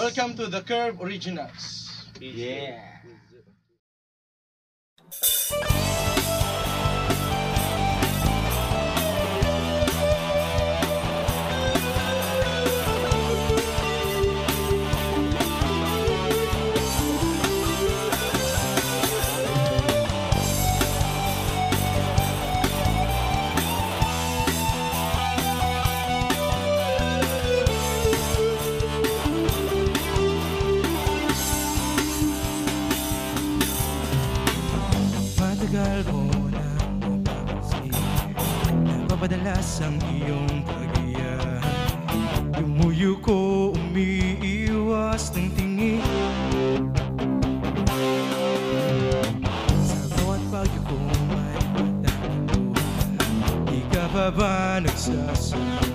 Welcome to the Curve Originals. Yeah. Matagal ko nang napapansin Napapadalas ang iyong pag-iya. Lumuyo ko, umiiwas ng tingin. Sa bawat bagyo ko may pagdamalo Di ka pa ba nagsasawa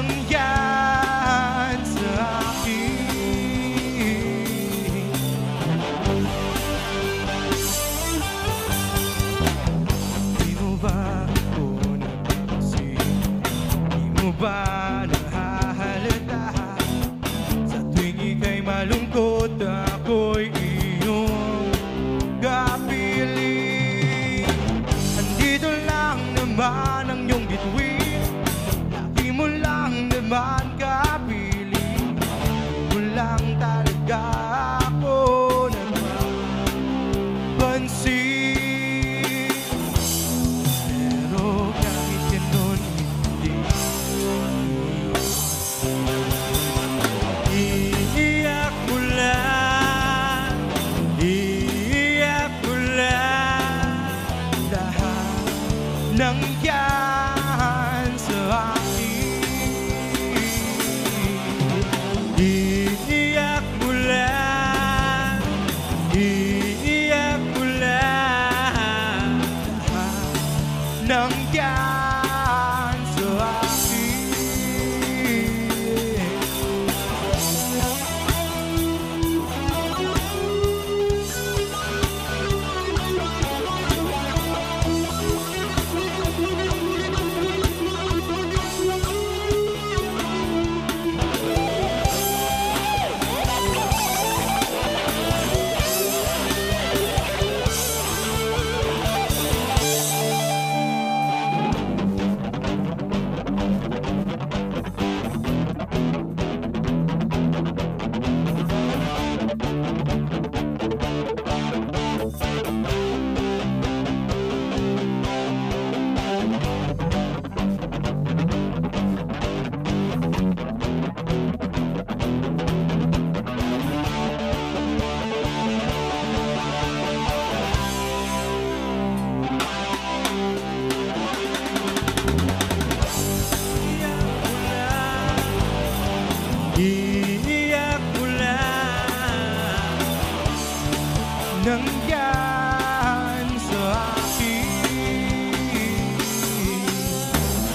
ng yan sa akin. Di mo ba ako napansin? Di Sa tuwing ika'y malungkot ng yan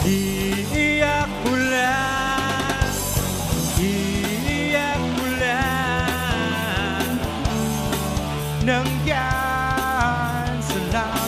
Dia pulang Dia pulang Dengan senang